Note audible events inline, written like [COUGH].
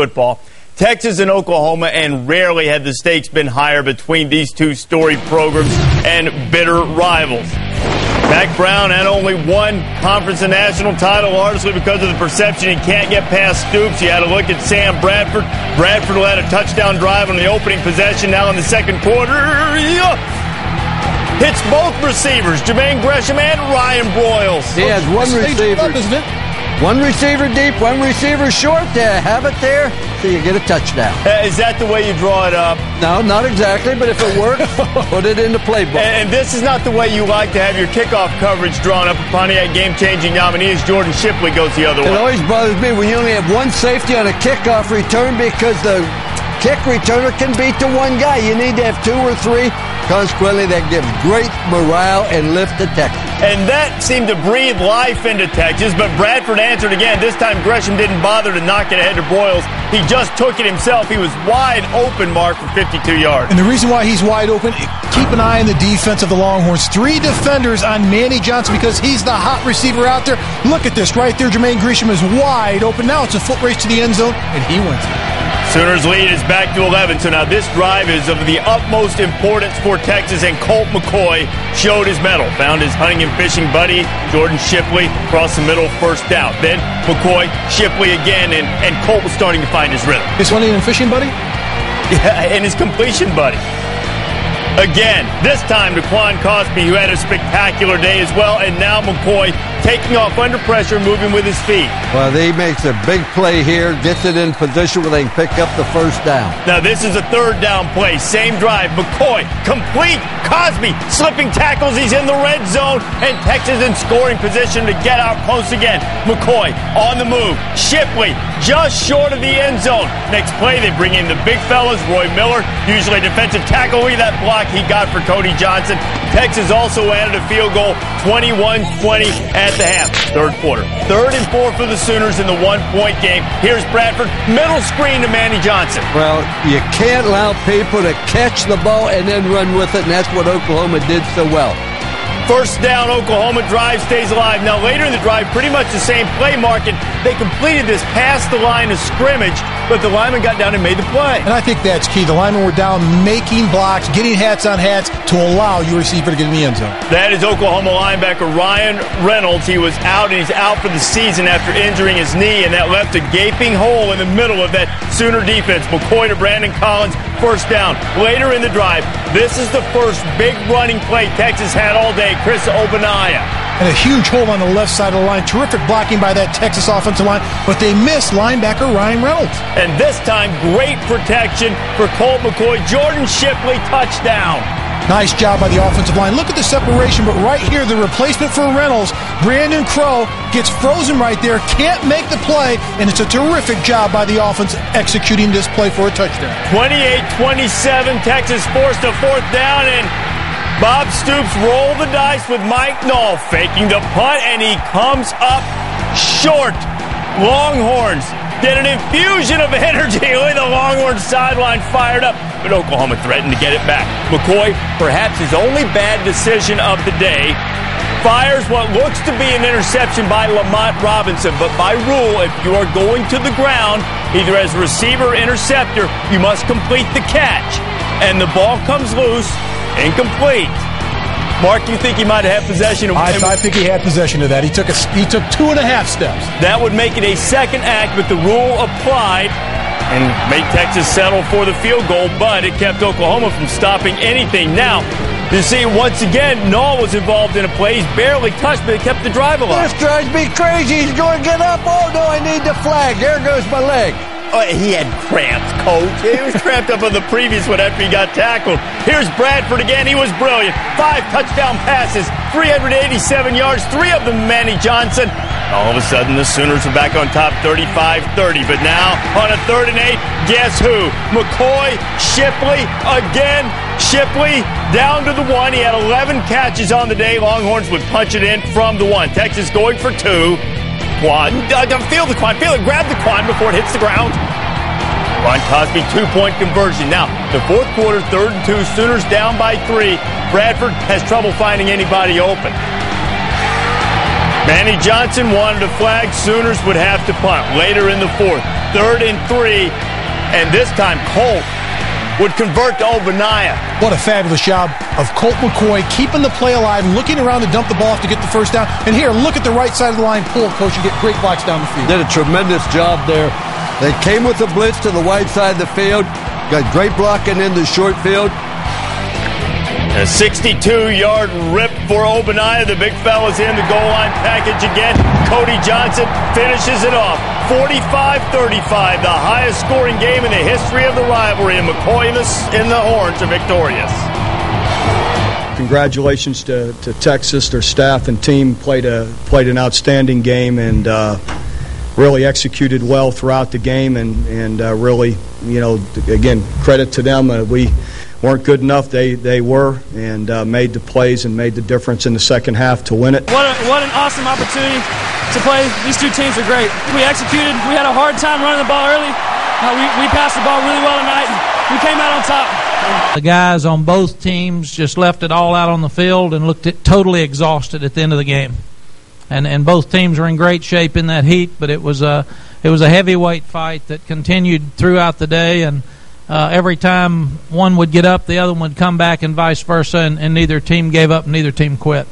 football. Texas and Oklahoma, and rarely had the stakes been higher between these two storied programs and bitter rivals. Mack Brown had only one conference and national title, largely because of the perception he can't get past Stoops. You had to look at Sam Bradford. Bradford led a touchdown drive on the opening possession. Now in the second quarter, yeah, hits both receivers, Jermaine Gresham and Ryan Broyles. He has one receiver. Up, isn't it? One receiver deep, one receiver short. To have it there, so you get a touchdown. Uh, is that the way you draw it up? No, not exactly, but if it works, [LAUGHS] put it in the playbook. And, this is not the way you like to have your kickoff coverage drawn up. A Pontiac game-changing nominee as Jordan Shipley goes the other way. It way. always bothers me when you only have one safety on a kickoff return because the kick returner can beat the one guy. You need to have two or three. Consequently, that gives great morale and lift to Texas. And that seemed to breathe life into Texas, but Bradford answered again. This time Gresham didn't bother to knock it ahead to Broyles. He just took it himself. He was wide open, Mark, for 52 yards. And the reason why he's wide open, keep an eye on the defense of the Longhorns. Three defenders on Manny Johnson because he's the hot receiver out there. Look at this right there. Jermaine Gresham is wide open. Now it's a foot race to the end zone, and he wins it. Sooners lead is back to 11. So now this drive is of the utmost importance for Texas, and Colt McCoy showed his mettle. Found his hunting and fishing buddy, Jordan Shipley, across the middle, first down. Then McCoy, Shipley again, and, and Colt was starting to find his rhythm. His hunting and fishing buddy? [LAUGHS] Yeah, and his completion buddy. Again, this time to Quan Cosby, who had a spectacular day as well, and now McCoy taking off under pressure, moving with his feet. Well, he makes a big play here, gets it in position where they can pick up the first down. Now this is a third down play, same drive. McCoy complete. Cosby slipping tackles. He's in the red zone, and Texas in scoring position to get out close again. McCoy on the move. Shipley just short of the end zone. Next play, they bring in the big fellas. Roy Miller, usually a defensive tackle. Look at that block he got for Cody Johnson. Texas also added a field goal, 21-20 at the half. Third quarter. Third and four for the Sooners in the one-point game. Here's Bradford. Middle screen to Manny Johnson. Well, you can't allow people to catch the ball and then run with it, and that's what Oklahoma did so well. First down, Oklahoma drive stays alive. Now, later in the drive, pretty much the same play market. They completed this past the line of scrimmage, but the lineman got down and made the play. And I think that's key. The linemen were down making blocks, getting hats on hats to allow your receiver to get in the end zone. That is Oklahoma linebacker Ryan Reynolds. He was out and he's out for the season after injuring his knee, and that left a gaping hole in the middle of that Sooner defense. McCoy to Brandon Collins, first down. Later in the drive, this is the first big running play Texas had all day. Chris Ogbonnaya. And a huge hole on the left side of the line. Terrific blocking by that Texas offensive line, but they missed linebacker Ryan Reynolds. And this time, great protection for Colt McCoy. Jordan Shipley, touchdown. Nice job by the offensive line. Look at the separation, but right here, the replacement for Reynolds, Brandon Crow, gets frozen right there, can't make the play, and it's a terrific job by the offense executing this play for a touchdown. 28 27, Texas forced a fourth down, and Bob Stoops rolled the dice with Mike Knall, faking the punt, and he comes up short. Longhorns get an infusion of [LAUGHS] energy with the Longhorns sideline fired up, but Oklahoma threatened to get it back. McCoy, perhaps his only bad decision of the day, fires what looks to be an interception by Lamont Robinson. But by rule, if you are going to the ground, either as receiver or interceptor, you must complete the catch. And the ball comes loose, incomplete. Mark, you think he might have had possession? I, I think he had possession of that. He took a, he took two and a half steps. That would make it a second act, but the rule applied and made Texas settle for the field goal, but it kept Oklahoma from stopping anything. Now, you see, once again, Knall was involved in a play. He's barely touched, but it kept the drive alive. This drives me crazy. He's going to get up. Oh, no, I need the flag. There goes my leg. Oh, he had cramps, coach. He was cramped up on the previous one after he got tackled. Here's Bradford again. He was brilliant. Five touchdown passes, 387 yards, three of them Manny Johnson. All of a sudden, the Sooners are back on top 35 30. But now, on a third and eight, guess who? McCoy, Shipley, again. Shipley down to the one. He had 11 catches on the day. Longhorns would punch it in from the one. Texas going for two. Quan, uh, feel the Quan, feel it, grab the Quan before it hits the ground. Quan Cosby, two point conversion. Now, the fourth quarter, third and two, Sooners down by three. Bradford has trouble finding anybody open. Manny Johnson wanted a flag. Sooners would have to punt later in the fourth. third and three, and this time Colt would convert to Ogbonnaya. What a fabulous job of Colt McCoy keeping the play alive, looking around to dump the ball off to get the first down. And here, look at the right side of the line pull, coach. You get great blocks down the field. Did a tremendous job there. They came with a blitz to the wide side of the field, got great blocking in the short field. A 62-yard rip for Ogbonnaya. The big fella's in the goal line package again. Cody Johnson finishes it off. 45-35, the highest scoring game in the history of the rivalry. And McCoy in the, in the Horns are victorious. Congratulations to, to Texas. Their staff and team played a played an outstanding game and uh, really executed well throughout the game. And and uh, really, you know, again, credit to them. Uh, we weren't good enough. They they were and uh, made the plays and made the difference in the second half to win it. What a, what an awesome opportunity to play. These two teams are great. We executed. We had a hard time running the ball early. Uh, we, we passed the ball really well tonight. we came out on top. The guys on both teams just left it all out on the field and looked at, totally exhausted at the end of the game. And and both teams were in great shape in that heat, but it was a it was a heavyweight fight that continued throughout the day and uh, every time one would get up, the other one would come back, and vice versa, and, and neither team gave up, neither team quit.